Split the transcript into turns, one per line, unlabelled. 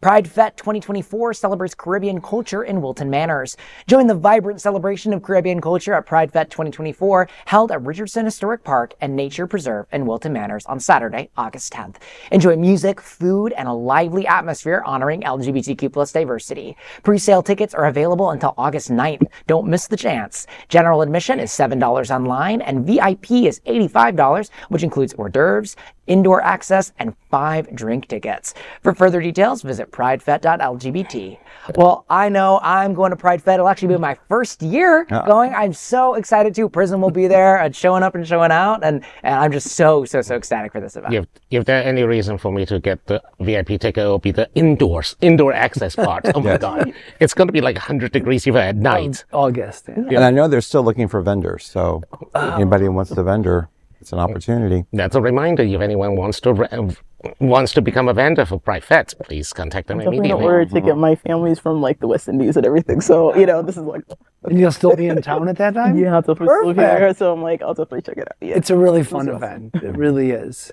Pride Fete 2024 celebrates Caribbean culture in Wilton Manors. Join the vibrant celebration of Caribbean culture at Pride Fete 2024, held at Richardson Historic Park and Nature Preserve in Wilton Manors on Saturday, August 10th. Enjoy music, food, and a lively atmosphere honoring LGBTQ plus diversity. Pre-sale tickets are available until August 9th. Don't miss the chance. General admission is $7 online and VIP is $85, which includes hors d'oeuvres, indoor access, and five drink tickets. For further details, visit pridefete.lgbt. Well, I know I'm going to Pride Fete. It'll actually be my first year going. I'm so excited too. Prism will be there and showing up and showing out, and, and I'm just so, so, so ecstatic for this event.
If if there any reason for me to get the VIP ticket, it will be the indoors, indoor access part. Oh my god, it's going to be like 100 degrees even at night.
August. yeah.
And I know they're still looking for vendors. So anybody who wants a vendor, it's an opportunity.
That's a reminder. If anyone wants to re- wants to become a vendor for Pride Fete, please contact them
Definitely gonna
immediately.
order a ticket. My family's from like the West Indies and everything, so you know this is like
And you'll still be in town at that time?
yeah, it's a first look
Perfect.
here, so I'm like I'll definitely check it out. Yeah.
It's a really fun event. It really is.